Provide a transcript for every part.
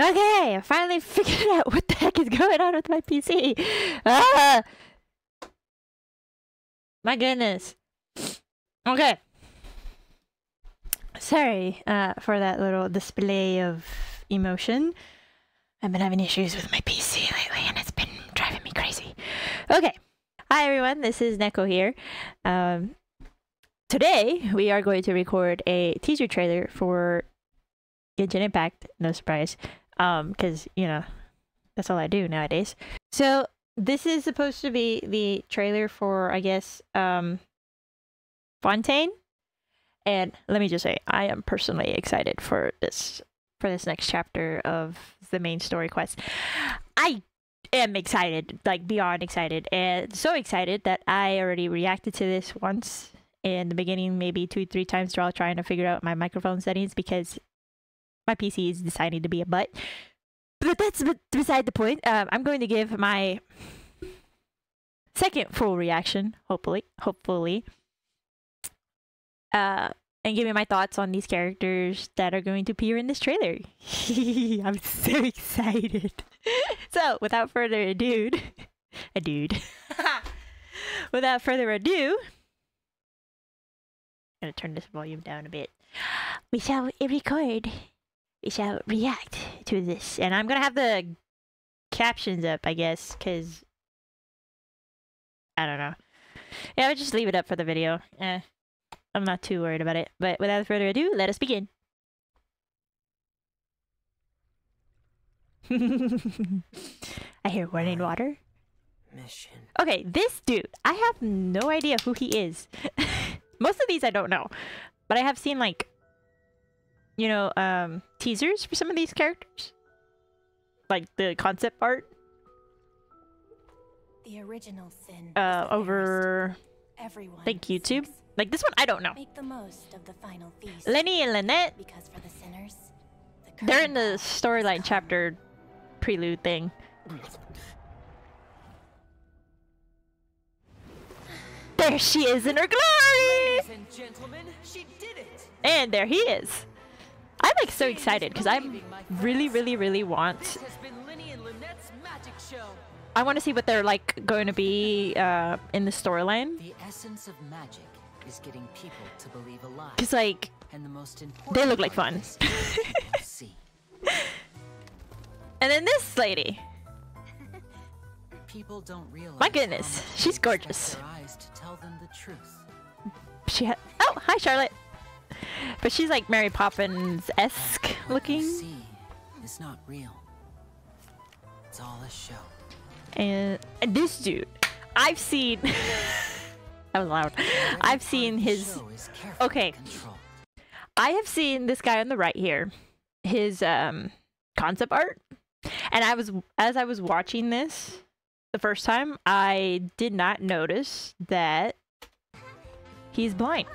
Okay, I finally figured out what the heck is going on with my PC. Ah! My goodness. Okay. Sorry uh, for that little display of emotion. I've been having issues with my PC lately and it's been driving me crazy. Okay. Hi everyone, this is Neko here. Um, today we are going to record a teaser trailer for Genshin Impact. No surprise. Um, because, you know, that's all I do nowadays. So this is supposed to be the trailer for, I guess, um, Fontaine. And let me just say, I am personally excited for this for this next chapter of the main story quest. I am excited, like beyond excited, and so excited that I already reacted to this once in the beginning, maybe two, three times while trying to figure out my microphone settings because my PC is deciding to be a butt. But that's beside the point. Um, I'm going to give my second full reaction, hopefully, hopefully, uh, and give me my thoughts on these characters that are going to appear in this trailer. I'm so excited. so, without further ado, a dude. without further ado, I'm gonna turn this volume down a bit. We shall record. We shall react to this, and I'm gonna have the captions up, I guess, because I don't know. Yeah, I'll just leave it up for the video. Eh, I'm not too worried about it. But without further ado, let us begin. I hear running water. Mission. Okay, this dude, I have no idea who he is. Most of these I don't know. But I have seen like you know, um teasers for some of these characters. Like the concept art The original sin. uh over Everyone. I think YouTube. seeks. Like this one I don't know. Make the most of the final feast. Lyney and Lynette, because for the sinners, the they're in the storyline chapter prelude thing. There she is in her glory! Ladies and gentlemen, she did it! And there he is. I'm like so excited because I really, really, really want This has been Lyney and Lynette's magic show. I want to see what they're like going to be uh, in the storyline. The essence of magic is getting people to believe a lie. Cause like And the most they look like fun. of this is to see. And then this lady. People don't realize My goodness, she's gorgeous. Eyes to tell them the truth. She had oh hi Charlotte, but she's like Mary Poppins esque What looking. is not real. It's all a show. And, and this dude, I've seen. that was loud. I've seen his. show is carefully okay. I have seen this guy on the right here, his um concept art, and I was as I was watching this the first time, I did not notice that he's blind.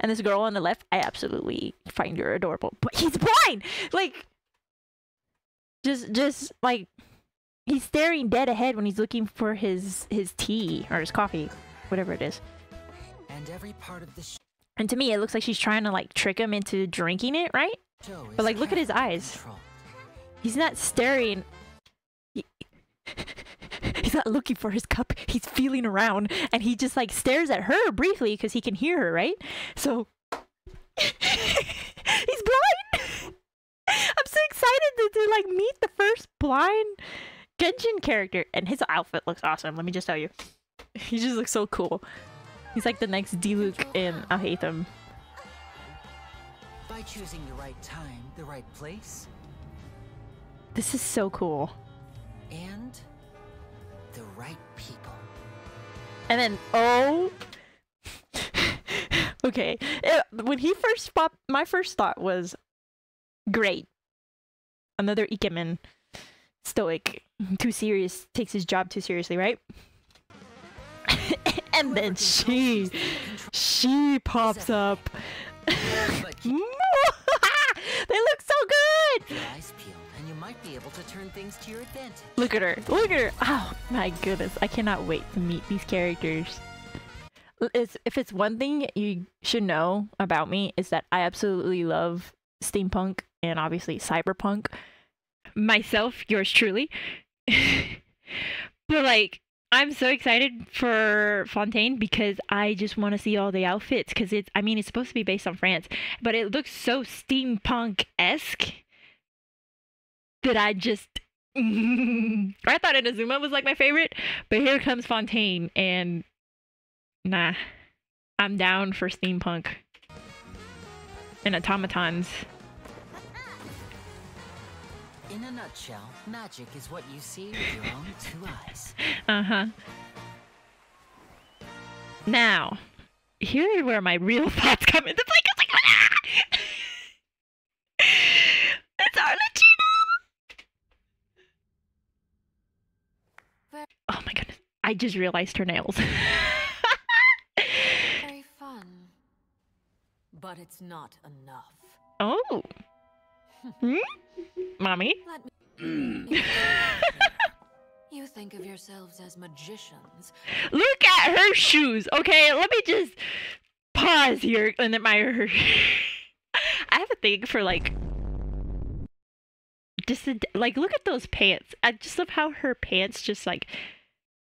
And this girl on the left, I absolutely find her adorable, but he's blind. Like, just just like he's staring dead ahead when he's looking for his his tea or his coffee, whatever it is. And every part of the sh- And to me, it looks like she's trying to like trick him into drinking it, right? But, like, look at his eyes. He's not staring. Not looking for his cup. He's feeling around, and he just like stares at her briefly because he can hear her, right? So he's blind. I'm so excited to, to like meet the first blind Genshin character, and his outfit looks awesome. Let me just tell you, he just looks so cool. He's like the next Diluc in Alhaitham. By choosing the right time, the right place, This is so cool. and the right people. And then, oh. okay. Uh, When he first popped, my first thought was, great. Another Ikemen. Stoic. Too serious. Takes his job too seriously, right? and then she. She pops up. They look so good! Might be able to turn things to your advantage. Look at her. Look at her. Oh my goodness. I cannot wait to meet these characters. It's, if it's one thing you should know about me is that I absolutely love steampunk and obviously cyberpunk. Myself, yours truly. but like I'm so excited for Fontaine because I just want to see all the outfits because it's I mean it's supposed to be based on France, but it looks so steampunk esque that I just I thought Inazuma was like my favorite, but here comes Fontaine and nah. I'm down for steampunk and automatons. In a nutshell, magic is what you see with your own two eyes. Uh huh. Now, here's where my real thoughts come into play. 'cause, like, ah! it's Arlecchino. Oh my goodness! I just realized her nails. Very fun. But it's not enough. oh. Hmm? Mommy. Let me. you think of yourselves as magicians. Look at her shoes. Okay, let me just pause here and admire her. I have a thing for like just like look at those pants. I just love how her pants just like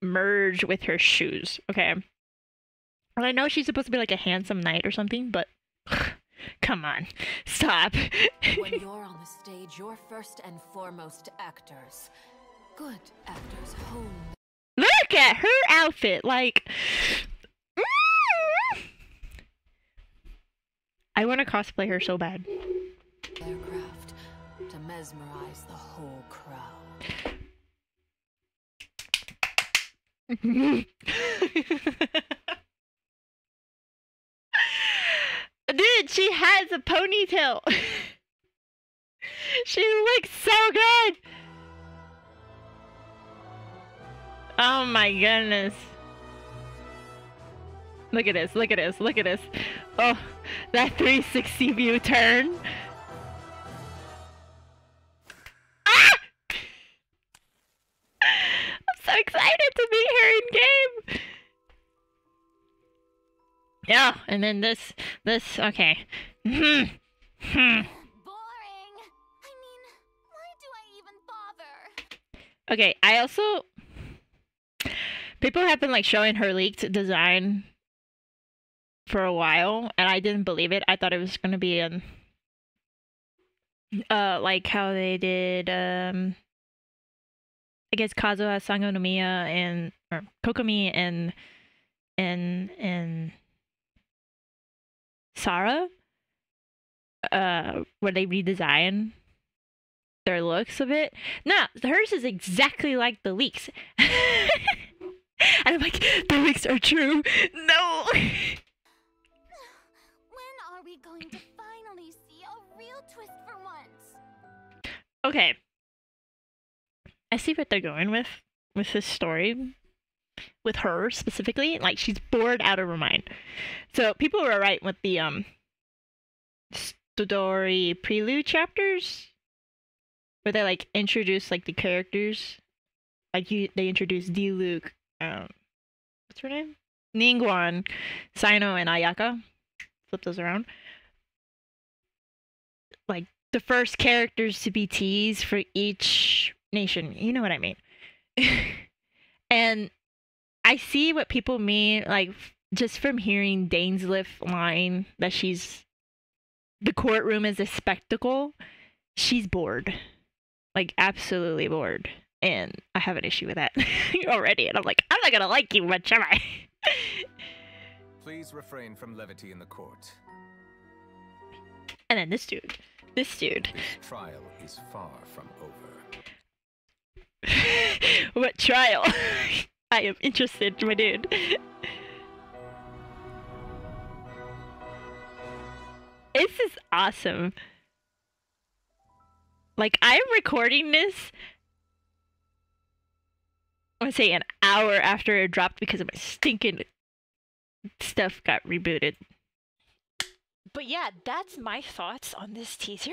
merge with her shoes. Okay. And I know she's supposed to be like a handsome knight or something, but come on. Stop. When you're on the stage, you're first and foremost actors. Good actors hone Look at her outfit. Like, mm. I want to cosplay her so bad. their craft to mesmerize the whole crowd. Dude, she has a ponytail. she looks so good. Oh my goodness. Look at this, look at this, look at this. Oh, that 360 view turn. Yeah, and then this, this, okay. Hmm. Hmm. Boring. I mean, why do I even bother? Okay, I also people have been like showing her leaked design for a while, and I didn't believe it. I thought it was gonna be an uh like how they did um I guess Kazuha Sangonomiya and or Kokomi and and and Sarah uh where they redesign their looks a bit. No, hers is exactly like the leaks. and I'm like, the leaks are true. No. When are we going to finally see a real twist for once? okay. I see what they're going with with this story. With her specifically, like she's bored out of her mind. So people were right with the um story prelude chapters where they like introduce like the characters. Like you they introduced Diluc, um what's her name? Ningguang, Cyno and Ayaka. Flip those around. Like the first characters to be teased for each nation. You know what I mean. and I see what people mean, like just from hearing Dainsleif line that she's the courtroom is a spectacle. She's bored, like absolutely bored, and I have an issue with that already. And I'm like, I'm not gonna like you much, am I? Please refrain from levity in the court. and then this dude, this dude. This trial is far from over. what trial? I am interested, my dude. This is awesome. Like, I'm recording this, I would say an hour after it dropped because of my stinking stuff got rebooted. But yeah, that's my thoughts on this teaser.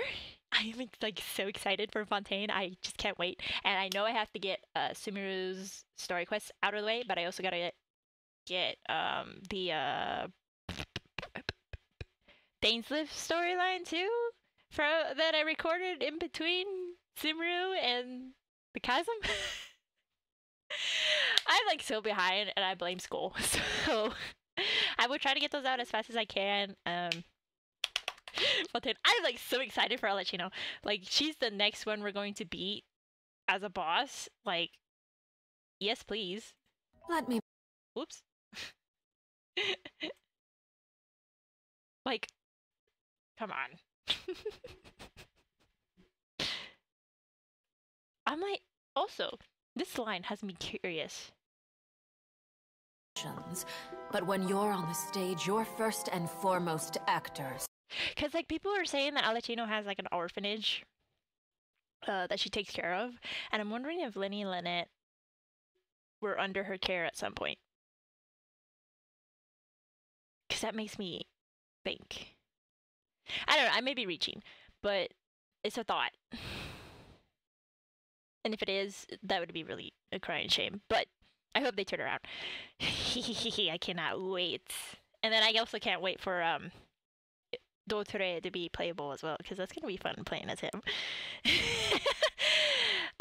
I am like so excited for Fontaine. I just can't wait. And I know I have to get uh Sumeru's story quest out of the way, but I also gotta get, um the uh Dainsleif storyline too. for that I recorded in between Sumeru and the chasm. I'm like so behind, and I blame school. So I will try to get those out as fast as I can. Um, then I'm like so excited for Arlecchino. Like she's the next one we're going to beat as a boss. Like, yes, please. Let me. Oops. like, come on. I'm like, also, this line has me curious. But when you're on the stage, you're first and foremost actors. Because, like, people are saying that Arlecchino has, like, an orphanage uh, that she takes care of. And I'm wondering if Lyney Lynette were under her care at some point. Because that makes me think. I don't know, I may be reaching, but it's a thought. And if it is, that would be really a crying shame. But I hope they turn around. I cannot wait. And then I also can't wait for um Dottore to be playable as well because that's gonna be fun playing as him.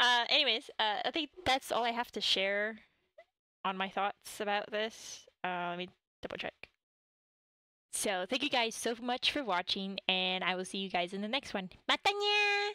uh, anyways, uh, I think that's all I have to share on my thoughts about this. Uh, let me double check. So thank you guys so much for watching, and I will see you guys in the next one. Matanya!